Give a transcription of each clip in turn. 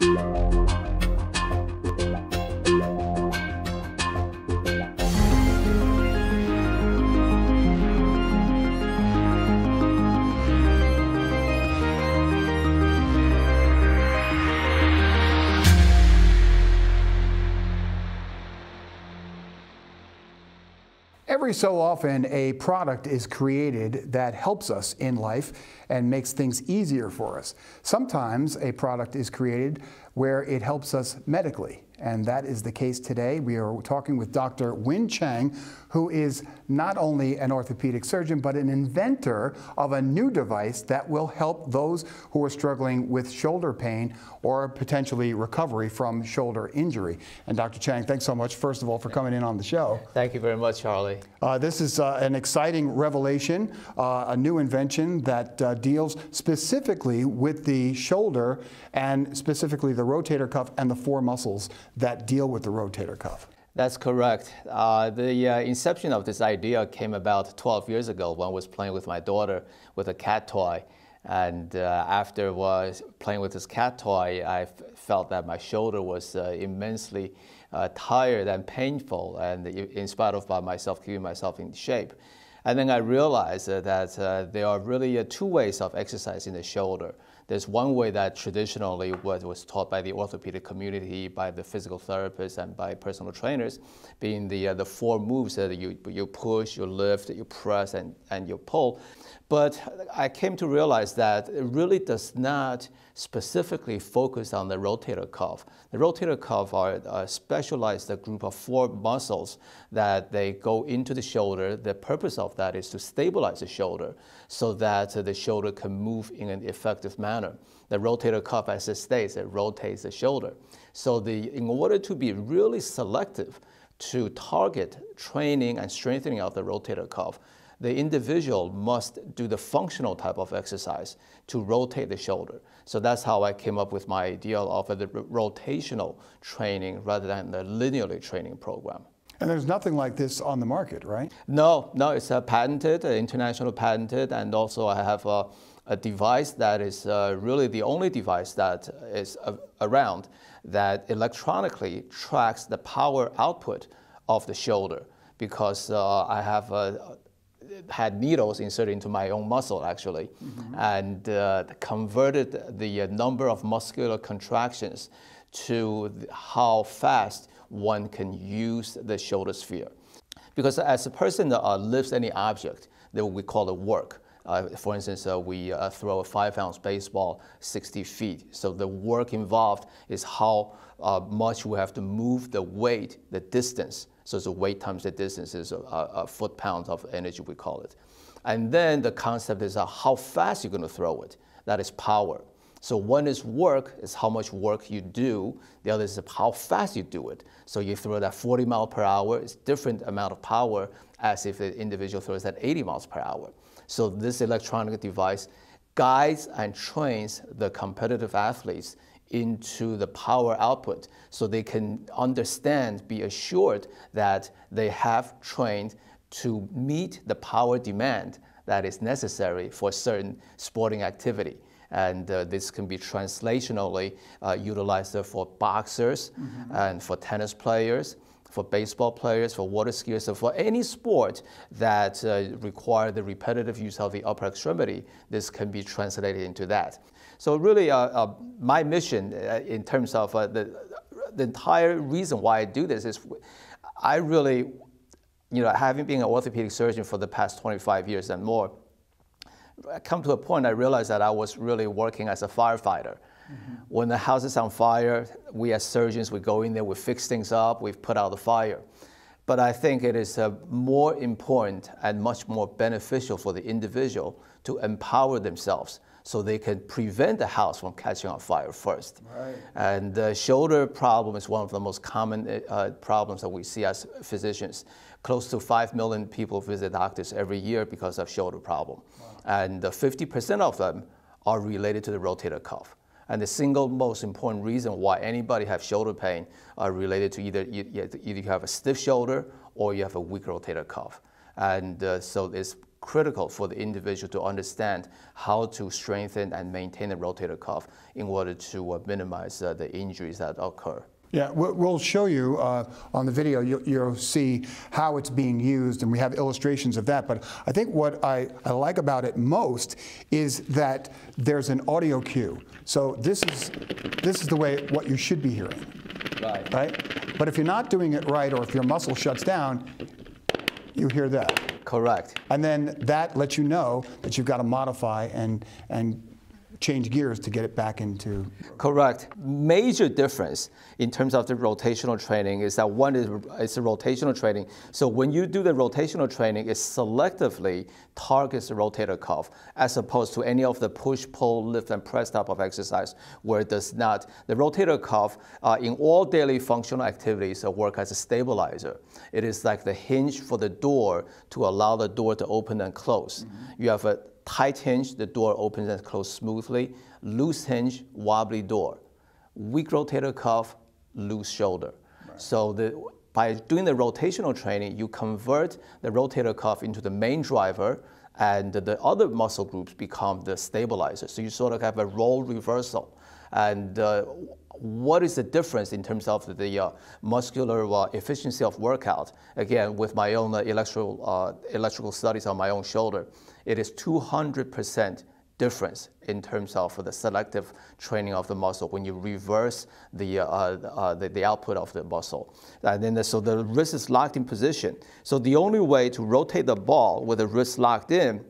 Música Every so often, a product is created that helps us in life and makes things easier for us. Sometimes a product is created where it helps us medically. And that is the case today. We are talking with Dr. Win Chang, who is not only an orthopedic surgeon, but an inventor of a new device that will help those who are struggling with shoulder pain or potentially recovery from shoulder injury. And Dr. Chang, thanks so much, first of all, for coming in on the show. Thank you very much, Charlie. Uh, this is uh, an exciting revelation, uh, a new invention that uh, deals specifically with the shoulder and specifically the rotator cuff and the four muscles that deal with the rotator cuff. That's correct. Uh, the uh, inception of this idea came about 12 years ago when I was playing with my daughter with a cat toy. And uh, after was playing with this cat toy, I felt that my shoulder was uh, immensely uh, tired and painful, and in spite of myself keeping myself in shape. And then I realized uh, that there are really two ways of exercising the shoulder. There's one way that traditionally was, was taught by the orthopedic community, by the physical therapists, and by personal trainers, being the, uh, the four moves that you, you push, you lift, you press, and, and you pull. But I came to realize that it really does not specifically focus on the rotator cuff. The rotator cuff are a specialized group of four muscles that they go into the shoulder. The purpose of that is to stabilize the shoulder so that the shoulder can move in an effective manner. The rotator cuff, as it states, it rotates the shoulder. So the, in order to be really selective to target training and strengthening of the rotator cuff, the individual must do the functional type of exercise to rotate the shoulder. So that's how I came up with my idea of the rotational training rather than the linearly training program. And there's nothing like this on the market, right? No, no, it's a patented, uh, international patented, and also I have a, a device that is uh, really the only device that is uh, around that electronically tracks the power output of the shoulder because uh, I have a, had needles inserted into my own muscle actually, mm -hmm. and uh, converted the uh, number of muscular contractions to how fast one can use the ShoulderSphere. Because as a person that uh, lifts any object, that we call it work. Uh, for instance, uh, we uh, throw a five ounce baseball 60 feet. So the work involved is how uh, much we have to move the weight, the distance so the weight times the distance is a, a foot pound of energy, we call it. And then the concept is uh, how fast you're going to throw it. That is power. So one is work, is how much work you do. The other is how fast you do it. So you throw that 40 mile per hour, it's different amount of power as if the individual throws at 80 miles per hour. So this electronic device guides and trains the competitive athletes into the power output so they can understand, be assured that they have trained to meet the power demand that is necessary for certain sporting activity. And uh, this can be translationally uh, utilized for boxers mm -hmm. and for tennis players, for baseball players, for water skiers, so for any sport that uh, require the repetitive use of the upper extremity, this can be translated into that. So really, uh, uh, my mission uh, in terms of the, the entire reason why I do this is I really, you know, having been an orthopedic surgeon for the past 25 years and more, I come to a point I realized that I was really working as a firefighter. Mm -hmm. When the house is on fire, we as surgeons, we go in there, we fix things up, we put out the fire. But I think it is uh, more important and much more beneficial for the individual to empower themselves so they can prevent the house from catching on fire first. Right. And the shoulder problem is one of the most common uh, problems that we see as physicians. Close to 5 million people visit doctors every year because of shoulder problem. Wow. And 50% of them are related to the rotator cuff. And the single most important reason why anybody have shoulder pain are related to either, either you have a stiff shoulder or you have a weak rotator cuff. And uh, so it's critical for the individual to understand how to strengthen and maintain the rotator cuff in order to uh, minimize uh, the injuries that occur. Yeah, we'll show you uh, on the video, you'll, you'll, see how it's being used, and we have illustrations of that. But I think what I, I like about it most is that there's an audio cue. So this is, this is the way, what you should be hearing. Right. Right? But if you're not doing it right, or if your muscle shuts down, you hear that. Correct. And then that lets you know that you've got to modify and, and change gears to get it back into. Correct. Major difference in terms of the rotational training is that one is it's a rotational training. So when you do the rotational training, it selectively targets the rotator cuff as opposed to any of the push, pull, lift, and press type of exercise where it does not. The rotator cuff uh, in all daily functional activities uh, work as a stabilizer. It is like the hinge for the door to allow the door to open and close. Mm-hmm. You have a Tight hinge, the door opens and closes smoothly. Loose hinge, wobbly door. Weak rotator cuff, loose shoulder. Right. So the, by doing the rotational training, you convert the rotator cuff into the main driver and the other muscle groups become the stabilizer. So you sort of have a role reversal. And uh, what is the difference in terms of the uh, muscular uh, efficiency of workout? Again, with my own uh, electrical, uh, electrical studies on my own shoulder, it is 200% difference in terms of the selective training of the muscle when you reverse the, uh, the, the, output of the muscle. And then the, so the wrist is locked in position. So the only way to rotate the ball with the wrist locked in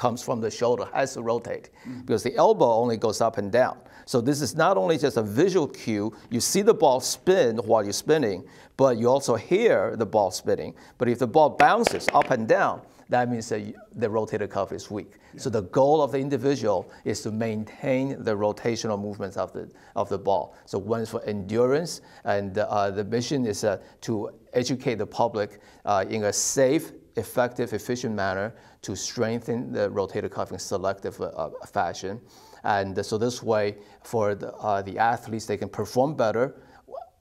comes from the shoulder, has to rotate, mm-hmm. because the elbow only goes up and down. So this is not only just a visual cue, you see the ball spin while you're spinning, but you also hear the ball spinning. But if the ball bounces up and down, that means that the rotator cuff is weak. Yeah. So the goal of the individual is to maintain the rotational movements of the, of the ball. So one is for endurance, and uh, the mission is uh, to educate the public uh, in a safe, effective, efficient manner to strengthen the rotator cuff in selective uh, fashion. And so this way, for the, uh, the athletes, they can perform better,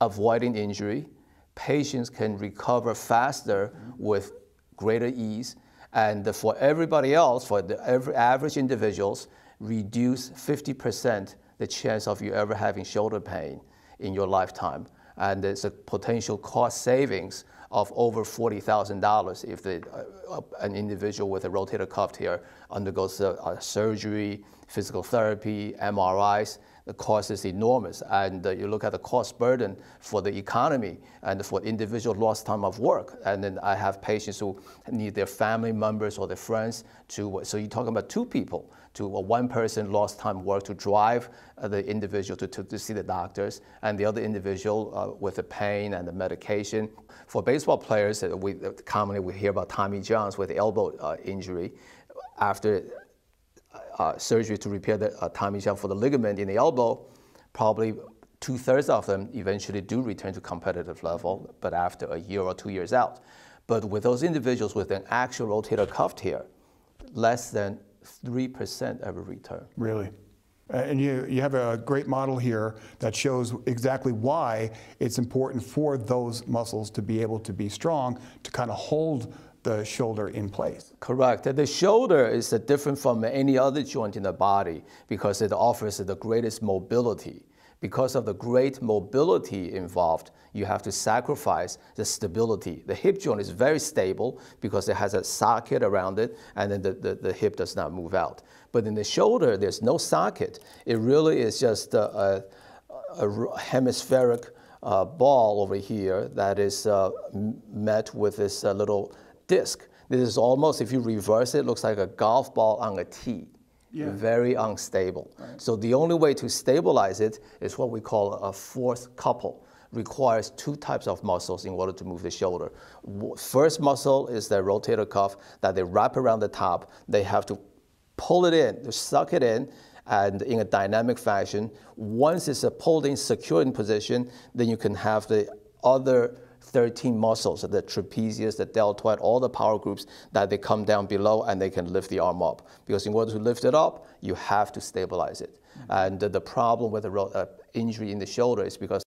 avoiding injury. Patients can recover faster with greater ease and for everybody else, for the average individuals, reduce 50% the chance of you ever having shoulder pain in your lifetime. And there's a potential cost savings of over $40,000 if the, uh, an individual with a rotator cuff tear undergoes a surgery, physical therapy, MRIs the cost is enormous. And uh, you look at the cost burden for the economy and for individual lost time of work. And then I have patients who need their family members or their friends to, so you're talking about two people, to uh, one person lost time work to drive uh, the individual to, to, to, see the doctors, and the other individual uh, with the pain and the medication. For baseball players, uh, we, commonly we hear about Tommy Johns with elbow uh, injury. After uh, surgery to repair the uh, John for the ligament in the elbow, probably two thirds of them eventually do return to competitive level, but after a year or two years out. But with those individuals with an actual rotator cuff tear, less than 3% ever return. Really? And you, you have a great model here that shows exactly why it's important for those muscles to be able to be strong, to kind of hold the shoulder in place. Correct. The shoulder is different from any other joint in the body because it offers the greatest mobility. Because of the great mobility involved, you have to sacrifice the stability. The hip joint is very stable because it has a socket around it and then the, the, the hip does not move out. But in the shoulder, there's no socket. It really is just a, a, a hemispheric uh, ball over here that is uh, met with this uh, little disc. This is almost, if you reverse it, looks like a golf ball on a tee. Yeah. Very unstable. Right. So the only way to stabilize it is what we call a force couple. Requires two types of muscles in order to move the shoulder. First muscle is the rotator cuff that they wrap around the top. They have to pull it in, to suck it in, and in a dynamic fashion. Once it's pulled in, secured in position, then you can have the other 13 muscles, the trapezius, the deltoid, all the power groups that they come down below and they can lift the arm up. Because in order to lift it up, you have to stabilize it. Mm-hmm. And the problem with the uh, injury in the shoulder is because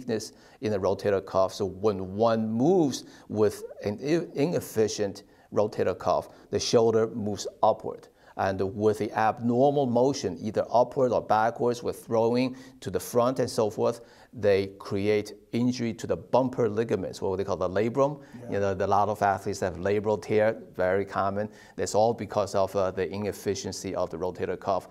weakness in the rotator cuff. So when one moves with an inefficient rotator cuff, the shoulder moves upward. And with the abnormal motion, either upward or backwards, with throwing to the front and so forth, they create injury to the bumper ligaments, what they call the labrum. Yeah. You know, a lot of athletes have labral tear, very common. That's all because of uh, the inefficiency of the rotator cuff.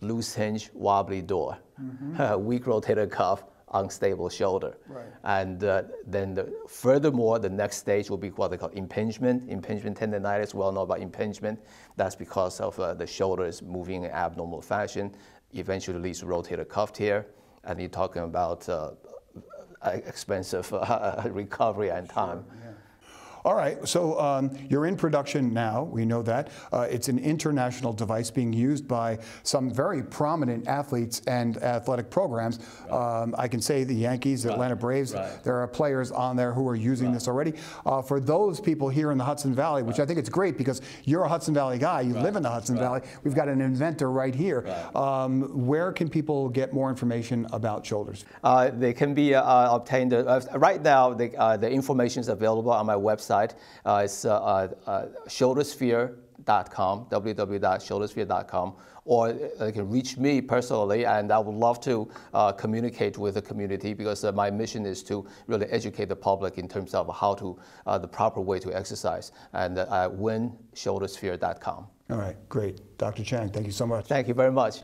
Loose hinge, wobbly door, mm-hmm. weak rotator cuff, unstable shoulder. Right. And uh, then the, furthermore, the next stage will be what they call impingement. Impingement tendonitis, well known about impingement. That's because of uh, the shoulder is moving in abnormal fashion, eventually leads to rotator cuff tear. And you're talking about uh, expensive recovery and time. Sure, yeah. All right, so um, you're in production now, we know that. Uh, it's an international device being used by some very prominent athletes and athletic programs. Right. Um, I can say the Yankees, the right. Atlanta Braves, right. there are players on there who are using this already. Uh, for those people here in the Hudson Valley, which I think it's great because you're a Hudson Valley guy, you live in the Hudson Valley, we've got an inventor right here. Um, where can people get more information about shoulders? Uh, they can be uh, obtained, uh, right now the, uh, the information is available on my website website. Uh, it's uh, uh, shouldersphere.com, www.shouldersphere.com, or they can reach me personally, and I would love to uh, communicate with the community because uh, my mission is to really educate the public in terms of how to uh, the proper way to exercise. And uh, winshouldersphere.com. All right, great, Dr. Chang. Thank you so much. Thank you very much.